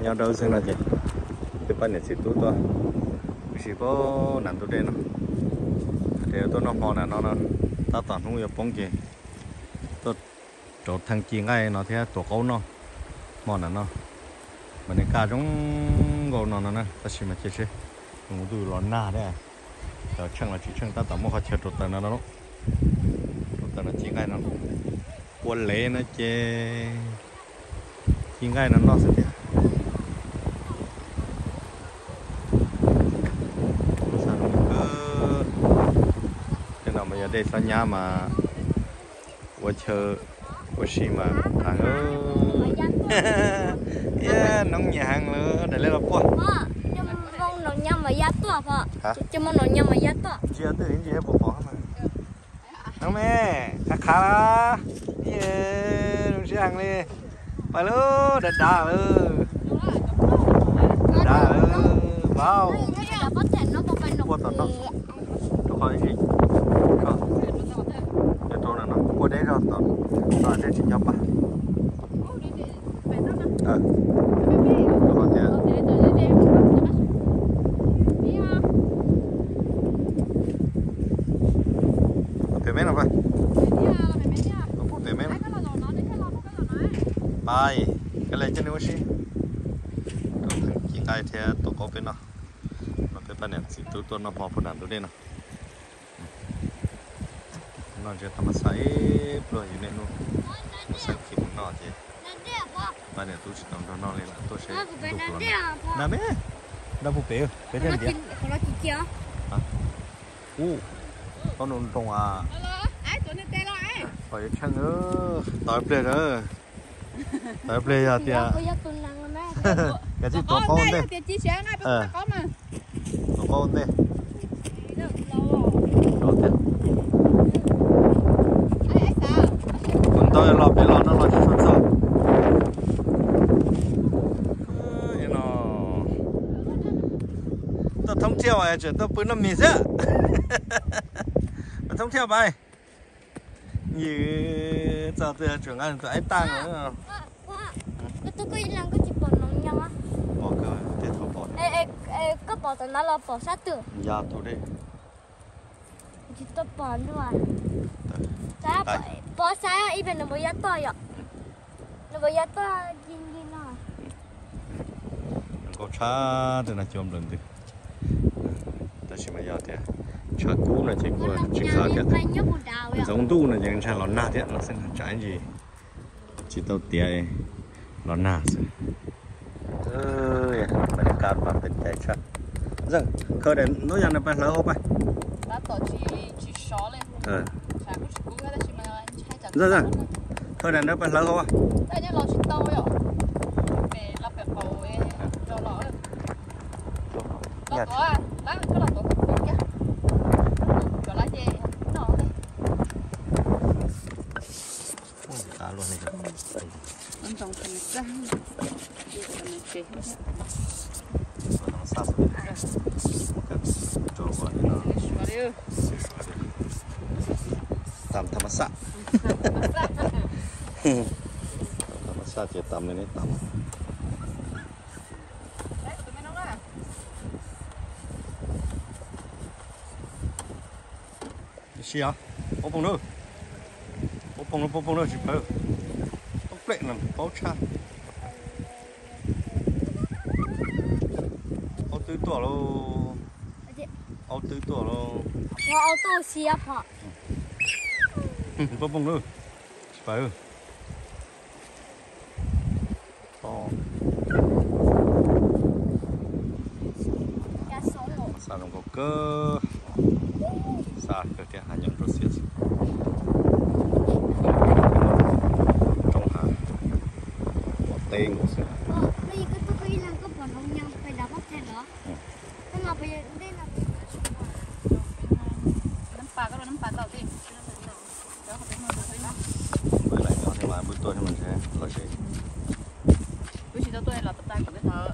nhau đâu xem là gì cái bên này xịt tú to. Chỉ có nằm tôi đây nó để tôi nó mò là nó nó ta toàn không có bóng gì tôi chỗ thằng chi ngay, nó thế tổ câu nó. Mò là nó. Mà nên cả trong gầu nó nó nè. Ta chỉ mà chơi chơi cũng đủ lo na đấy à. đó chẳng là chỉ chẳng ta tao mua hoa chơi trộn tao nó nó trộn tao nó chỉ ngay nó. Quân lệ nó chơi chỉ ngay nó nó sẽ thế sao nó cứ cái nào mà đây sao nhà mà. Vợ chờ vợ xì mà. Thằng ơi. Dạ, yeah nông nhà hàng nữa để lên lập ờ, cho mong nông nhâm mà giá to phở cho mong nông nhâm mà giá to. Chưa tới đến gì hết bộ phở mà. Nông mẹ khá khá dạ, là yeah đúng chưa hàng đi mà lú đợt đà luôn, đà lú vào quạt nó đâu có gì bài cái này chân nó xí tôi thằng chỉ cái thế tôi có bên nào nó cái bên này chỉ tôi tôi nó bỏ phụ đàn tôi đây nào nó chỉ tao mà sai rồi như này luôn nó sai kịp nó chứ นั่นเดี๋ยวพ่อ bên này tôi chỉ tao cho nó lên là tôi sẽ พ่อกูเป็น đục นั่น nó เดี๋ยวพ่อ nè mẹ đâu phụ bể cái เขา này กิ đi นเขากินเกี๊ยว u con nôn trồng à phải chăng nữa tỏi ple nữa tới play à. giờ thì cái gì tổ con đây? Ờ tổ con đây? Đầu tiên còn tôi lọp đi lọp nó lọp cho xuân sao tôi thông chiều ai chuyện tôi bướn làm mì dễ thông chiều bài. Như giờ thì trưởng ăn rồi ấy tăng nữa tôi có làm cái gì bỏ nó nhau á. Bỏ cái thế thôi bỏ ê ê ê có bỏ dạ, thì nó là bỏ sát tử dạ tôi đi. Chỉ tôi bỏ luôn à. Sao bỏ bỏ sao ít bên nó mới dắt tôi ạ. Nó mới dắt tôi gì nhìn nó có cha thì là chôm lần đi. Ta chỉ mới dắt thế cha cũ là chỉ của chính xác thiệt giống tu là những cha lón na thế, nó sẽ trái gì. Chỉ tao tiền lón na sẽ ơi bạn cà bạn tình chạy cha rằng khơi đến nói giờ là bạn lỡ không bạn đã tổ chỉ chỉ xó lên ờ rồi rồi khơi đến đó bạn lỡ không ạ đây là lỡ chỉ tao rồi về lập bẹp bầu ấy cho lỡ được lỡ à lỡ có sát rồi cho vào đi nó ชัวร์เลย tầm thầm sát thầm sát chỉ tầm này tầm เอ๊ะตัวไม่น้องล่ะ gì à bố bông nữa bố bông nữa bố bông nữa chỉ phải bố lệ là có cha ô tứ tuổi lô. Ô tứ tuổi lô. Ô ô tô xì áp hả ừ, ừ, bông bông nữa phải không to sao không có cơ? Sao cái cái hành nhân process tiền. Của sự ờ. với lại cho thêm là bữa tôi cho mình sẽ lợi chị bữa chị cho tôi là tập tay của cái thợ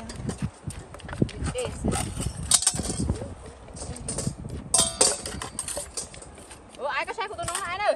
tầm sát tiếng Ê, Ủa ai có sai của tôi nó ai đâu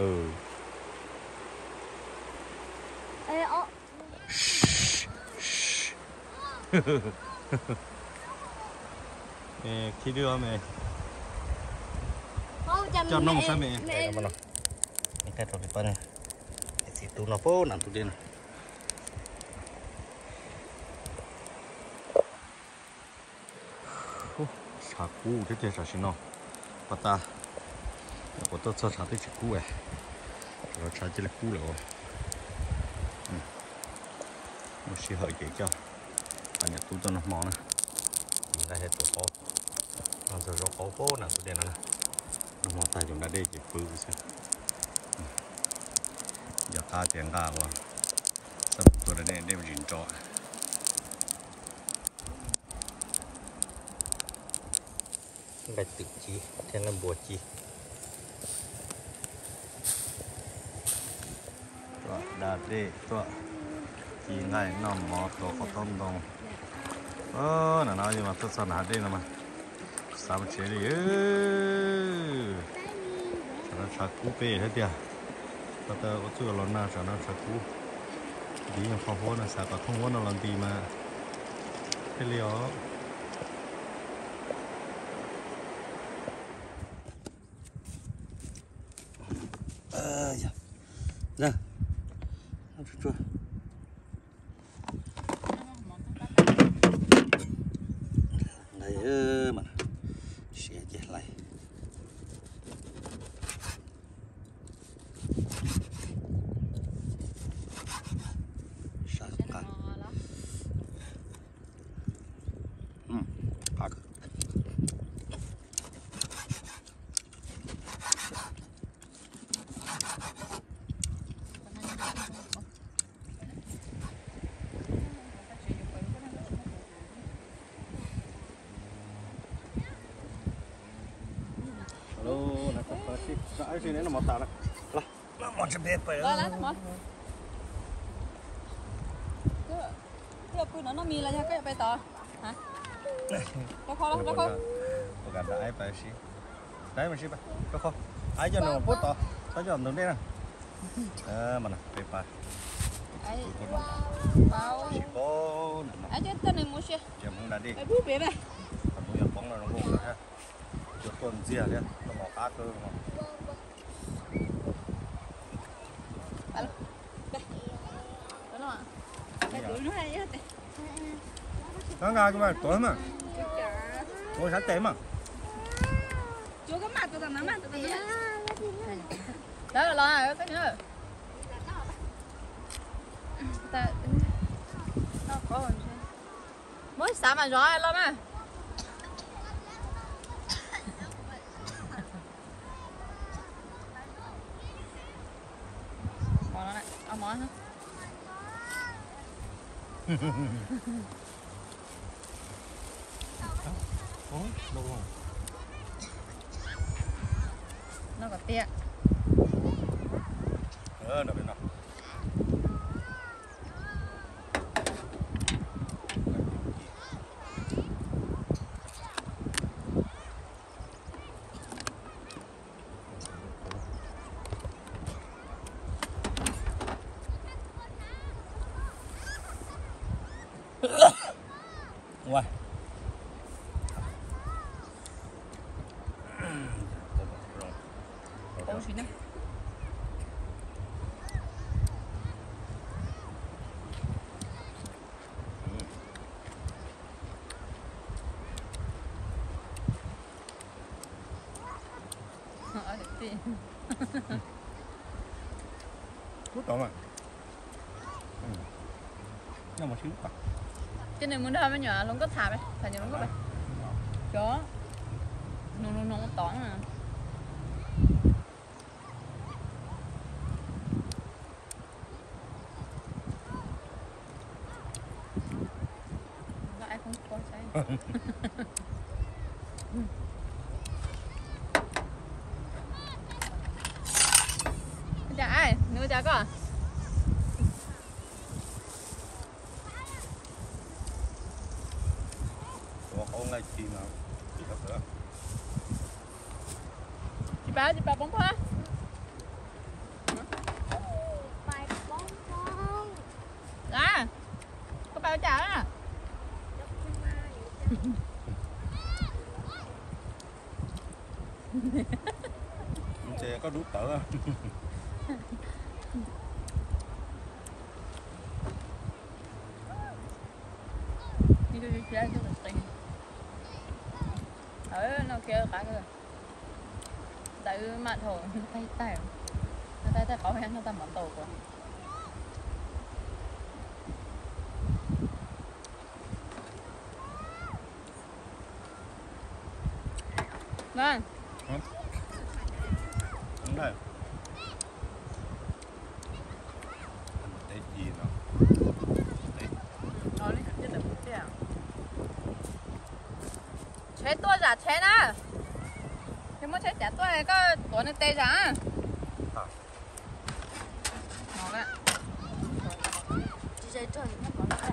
ừ Ê, khi đưa mẹ. Không, chăm cho nó một mẹ- sao mẹ. Mẹ- cái nó cái rồi cái này thì tụ nó phố nằm tụ đi nè chả cú thế thì chả xin nó bắt ta. Có tôi cho chả tới chỉ cú à. Rồi chả chỉ là cú rồi một xí hơi kỹ cho anh nhặt tụ cho nó mỏ nè đây hết tổ phố nó giờ nó khó phố nè tụ đi nè nó mỏ tay chúng ta để chỉ phư xem. Ừ. Giờ ta tiền cả quá. Sắp tôi đã đem đem chuyển cho gạch tự chi theo là bùa chi. Tọa đà đê tọa chi ngay nó mò tổ có tông đồng. Ơ, là nói gì mà tất sao hạt đi đây mà. Sao mà chế đi ơ nó chả cú bê hết đi à. Tao tao có chưa lần nào cho nó chả cú. Đi mà phong hôn là sao có không hôn là làm gì mà. Cái liều Yeah dạ nè nó chưa chưa này ơ mà xe chết lại sao cả ừ cả Hello, nak apa sih? Saya sini nama tak lah. Lah, nak macam apa ya? Rồi lá thôi Cái cái nó nó mì là nha cái bày tỏ hả? Nó khó lắm, nó khó. Bukan ada apa sih? Đấy mà sih, Pak. Kok kok. Ayo no foto. Sao cho đồng đây nè. À, mà nè. Ấy, Tụi nó bao. chỉ có Ấy chứ tên này mua xe. chém không đã đi. Ấy bú bể này. Còn bây giờ bóng là nó ngủ rồi ha. Cho tuần dìa đấy, nó bỏ cá cơ mà. Đúng không ạ? Cái tuổi nó hay cái mà tối mà. tối sáng tế mà. Chú có mặt tôi nắm mặt tôi tao nó. Dạ, Đó là lo rồi, cái nữa. Ta nó có rồi. Mới xả mà rõ lắm á. Món nó này, ăn món hả? Ôi, đâu rồi. Nó có tiện. Ờ, nó nào. Ngoài. Ôi xíu nữa. Tốt đó mà. Ừ. Nhưng mà xíu cả. trên này muốn đưa mấy nhỏ luôn có thả vậy thả nhiều luôn có vậy chó nông nông nông tón à ai không có trái chả Ủa, không ngay chi mà chỉ có cửa chị ba chị ba bóng quá. Bài bóng bóng. à có bao chả à xe có đút tở à đi đi đi ra cho mình tiền ở nó kia cả cái tại mà thôi tay tay tay tay khó khăn nó tầm món tổ của vâng đúng rồi Để gì nó nó đi nhất là thế à chế tôi giả chế na thế mà chế giả tôi này có tôi này tê giả À. nó đấy Chị sẽ cho những cái bóng này.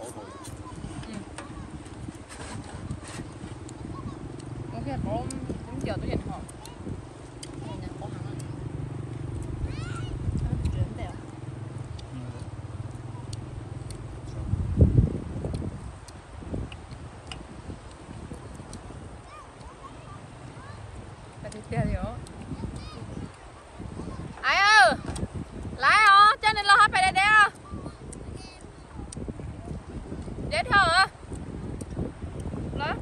Ủa thôi ok có cũng giờ tôi hiện họ Đây nè, có hàng á. À, chuyển đều. Phải đi theo hiểu. Ai ơi lái hả cho nên lo hết phải đây đeo dễ theo hả lái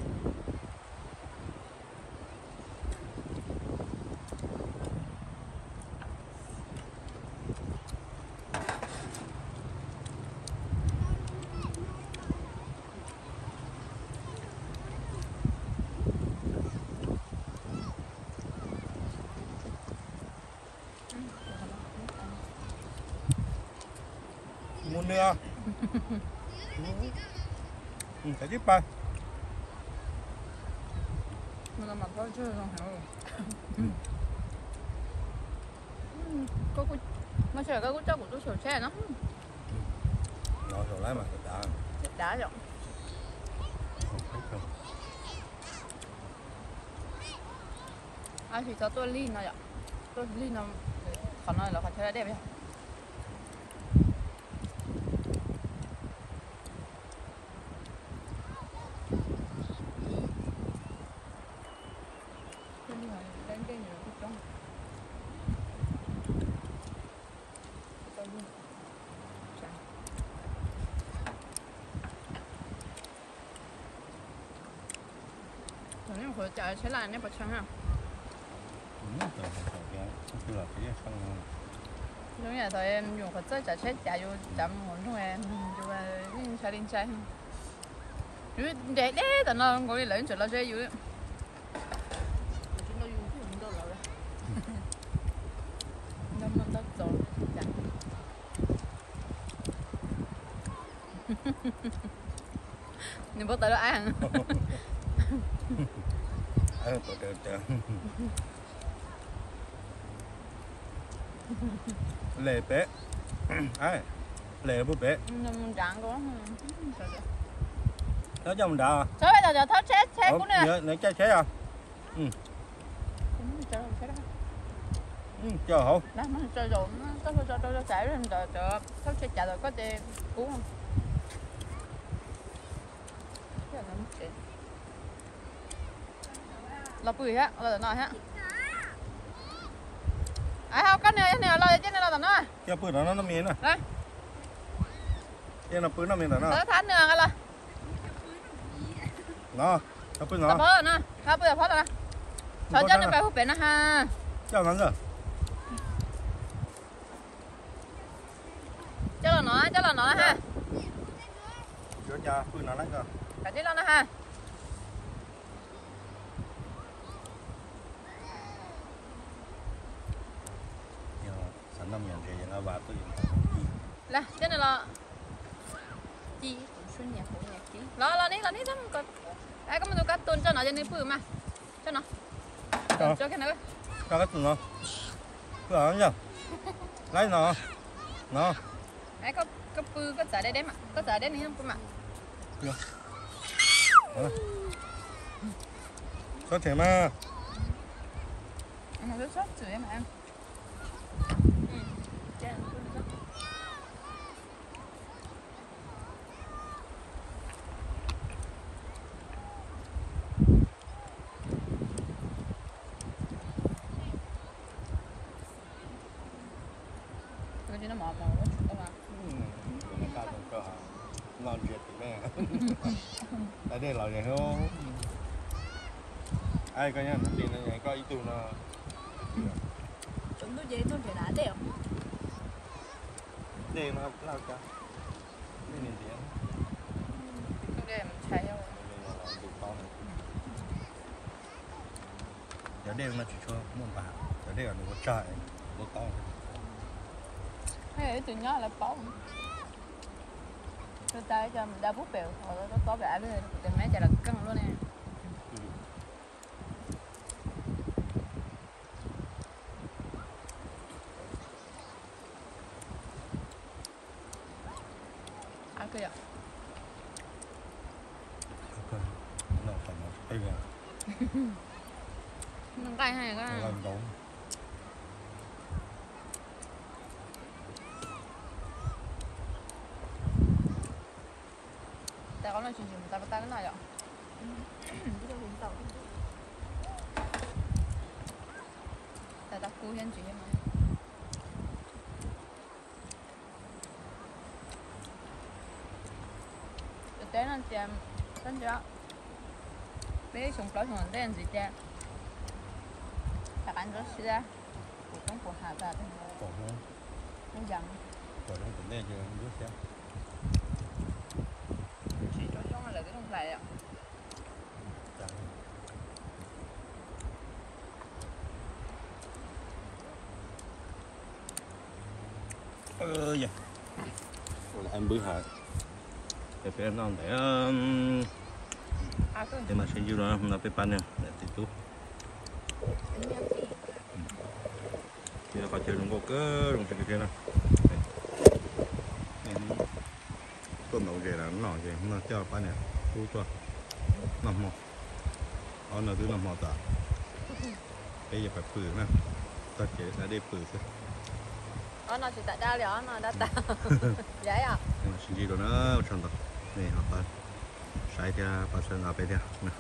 muốn nữa ừ, phải giúp ba Mà làm mặt thôi chứ không Có cô Mà có cô cháu của tôi sửa xe nó. Nó rồi lấy mà đã. Đã rồi. Ai thì cho tôi ly nó vậy Tôi ly nó Còn nói là phải chơi đẹp vậy Cái này lên cái nhiều cái trong Tôi luôn Chà. Rồi nếu mà là cái phân giống như là thời em dùng vật chất trả chết trả vô chậm một lúc em là linh sai linh sai dù để để tận nó có đi lấy chuyện lo chơi dù chúng nó dùng cái dùng đâu rồi. Chẳng nhưng bữa tới đó chờ chờ lệ bé. Ai? Lệ bố bé. Nhưng chẳng có nó trong đào à? Sao bây giờ giờ tháo chết chết cũng nè nhớ lấy trái chế à cũng chơi chết đó. Ừ, chờ hổ. Đó nó. Chơi rồi nó cho cho cho chạy rồi rồi tháo chết chạy rồi có thể cứu không là bưởi á là nọ á ai học cắt nè cắt nè là chết nè là nó kia bưởi nó nó miếng nè đấy kia nó à? bưởi nó miếng nó thắt nè cái là. Nó nó bưởi nó. Bưởi nó khá bưởi phát rồi cho chết nó phải hút bể nó ha. Chào nó nữa. chắc là nó chắc là nó ha. Chỗ nhà bưởi nó lắc rồi cả chết nó ha? năm 年前人家娃都有。来，真的了。鸡，春年红年鸡。来来，你来你咱们个，哎，咱们都个炖着哪件你不嘛？着哪？着看哪个？哪个炖呢？不然呀，来哪？哪？哎，个个不个在的的嘛，个在的你不嘛？不要。好了。có thể mà. Nó rất rất chửi em em. Đây là vậy không ai coi nó tiền này có ý tụ nó chúng tôi dễ tôi phải đá đều đây nó lao cả đây nhìn tiền không để mình chạy đâu giờ đây nó chỉ cho mua bạc giờ đây là nó có trại có con. Hay là từ nhỏ là bóng tôi tay cho mình đa bút bèo là nó có vẻ với từ mấy chả là cân luôn nè. À kìa nó phải nó phải là nó cay hay cái làm đúng ta có nói ta cái này ạ? Ta cú hen chuyện mà. Thực tế là tiền tân chưa bé sống có sống đen gì cha ta ăn rất xí của trong của hà ta thì cổ nó nó dần cổ nó cũng đây chưa? Xem chỉ cho trong cái phải ạ. Ơ dạ là em bữa hại để phải em non để um, à để mà xin đó là bếp ăn nè để tiếp tục. Thì là phải chơi đồng bộ cơ đồng cái kia nè tôm đầu về là nó nọ về nó cho ba nè cú cho nằm mò. Ở nơi thứ nằm mò ta bây giờ phải phử nè. Ta chế là để phử thôi ờ nó chỉ tại đa liao nó đã tạo dễ à? Xin đó nó trong đó này học ba sai cho ba sơn ở bên đây nè